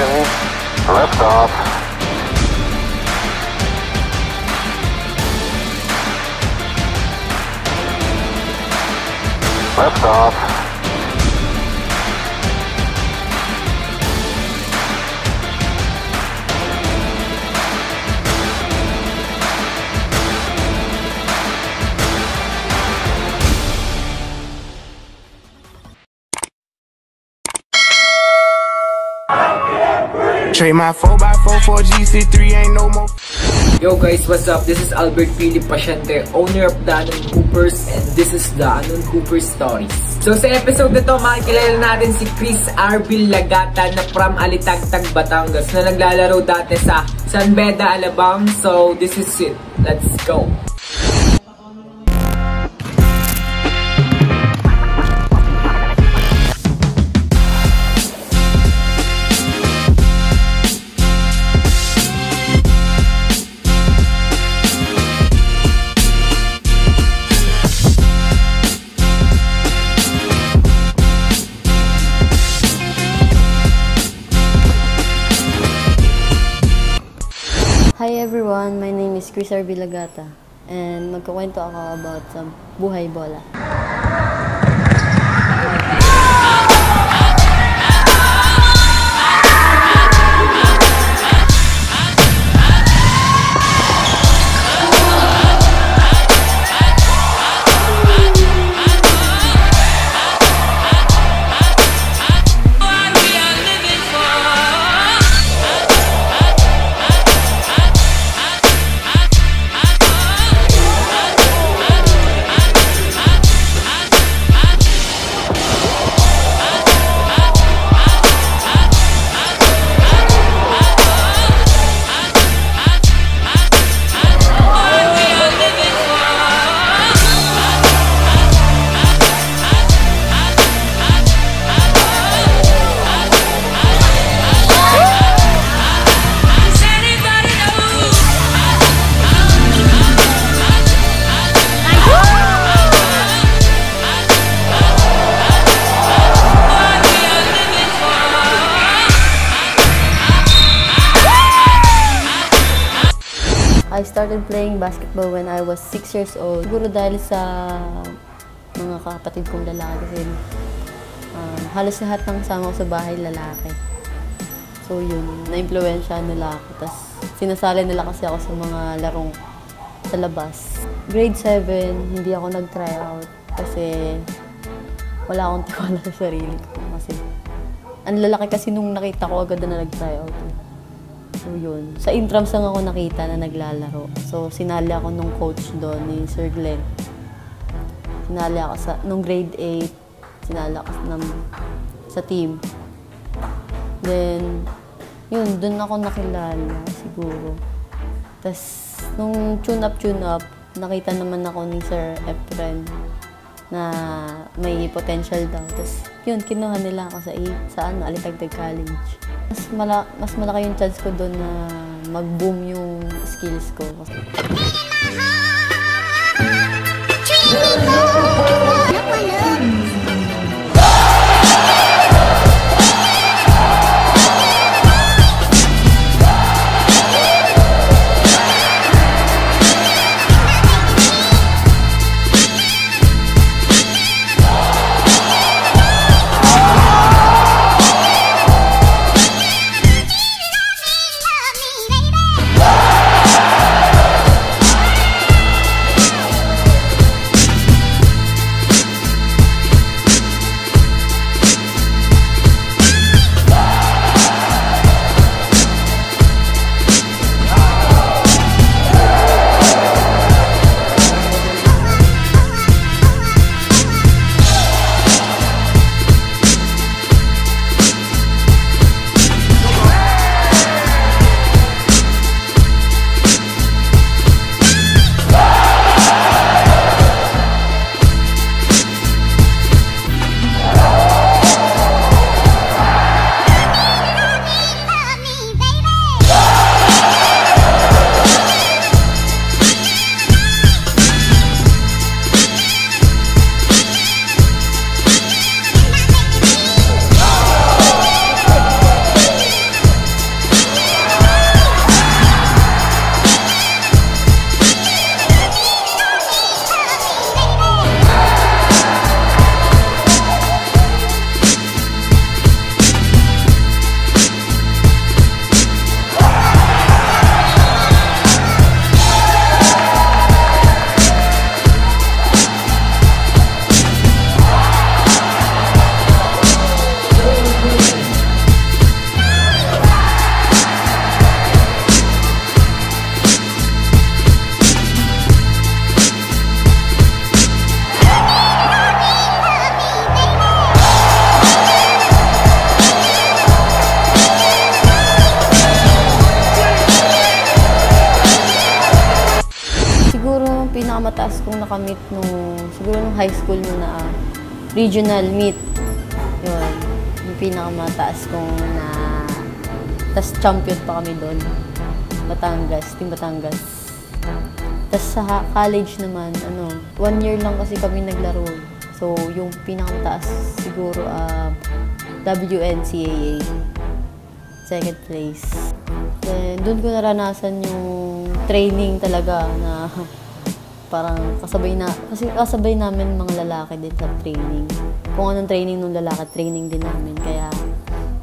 ignition, liftoff. Liftoff. Trade my 4x4 for GC3, ain't no more. Yo guys, what's up? This is Albert Philip Pasyente, owner of the Anon Hoopers and this is the Anon Hooper Stories. So sa episode na to, makikilala natin si Chris Arbil Lagata na from Alitagtag, Batangas na naglalaro dati sa San Beda, Alabang. So this is it. Let's go! Name is Chris Arbilagata and magkukwento ako about sa buhay bola. I started playing basketball when I was 6 years old. Siguro dahil sa mga kapatid kong lalaki kasi um, halos lahat ng kasama ko sa bahay lalaki. So yun, na-impluensya nila ako. Tapos sinasali nila kasi ako sa mga larong sa labas. Grade 7, hindi ako nag-try out kasi wala akong tiwala sa sarili ko. Kasi ang lalaki kasi nung nakita ko agad na nag-try out. So yun. Sa intrams lang ako nakita na naglalaro. So sinali ako nung coach doon ni Sir Glenn. Sinali ako sa, nung grade 8, sinali ako ng, sa team. Then, yun, doon ako nakilala siguro. Tapos, nung tune up, tune up, nakita naman ako ni Sir Efren na may potential daw. Tapos yun, kinuha nila ako sa, sa ano, Alitagdag College. Mas, mala, mas malaki yung chance ko doon na mag-boom yung skills ko. Kasi... kong nakamit nung, siguro nung high school muna, ah, regional meet. Yun, yung pinakamataas kong na, tas champion pa kami doon. Batangas, Team Batangas. Tapos sa college naman, ano, one year lang kasi kami naglaro. So, yung pinakamataas siguro, ah, WNCAA. Second place. Then, doon ko naranasan yung training talaga na parang kasabay na, kasi kasabay namin mga lalaki din sa training. Kung anong training ng lalaki, training din namin. Kaya,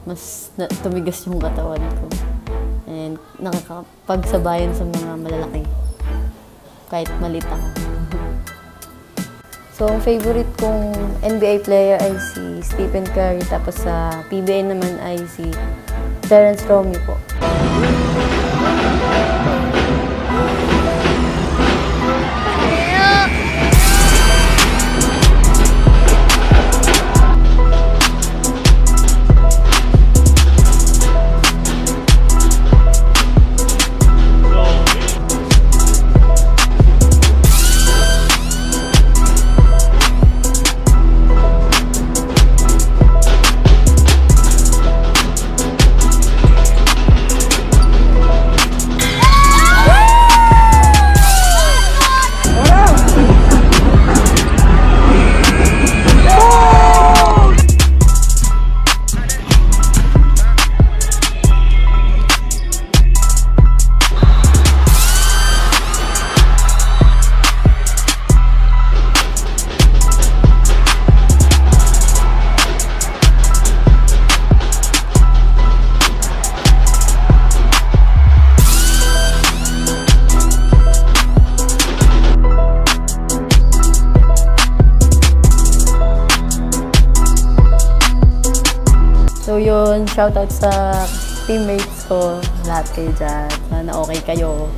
mas na, tumigas yung katawan ko. And nakakapagsabayan sa mga malalaki. Kahit malit ako. so, ang favorite kong NBA player ay si Stephen Curry. Tapos sa PBA naman ay si Terence Romy po. Yun, shoutout sa teammates ko, lahat kayo dyan. Sana okay kayo.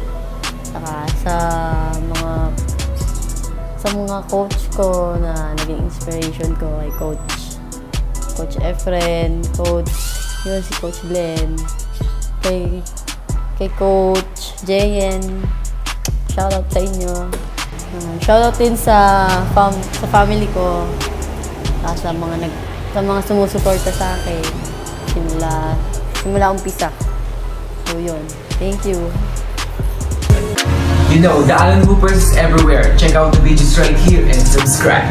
Saka sa mga sa mga coach ko na naging inspiration ko kay Coach Coach Efren, Coach yun si Coach Glenn, kay kay Coach Jayen. Shoutout sa inyo. Uh, shoutout din sa fam sa family ko. Saka sa mga nag sa mga sumusuporta sa akin. Simula, simula umpisa. So, yun. Thank you. You know, the Alan Hoopers is everywhere. Check out the videos right here and subscribe.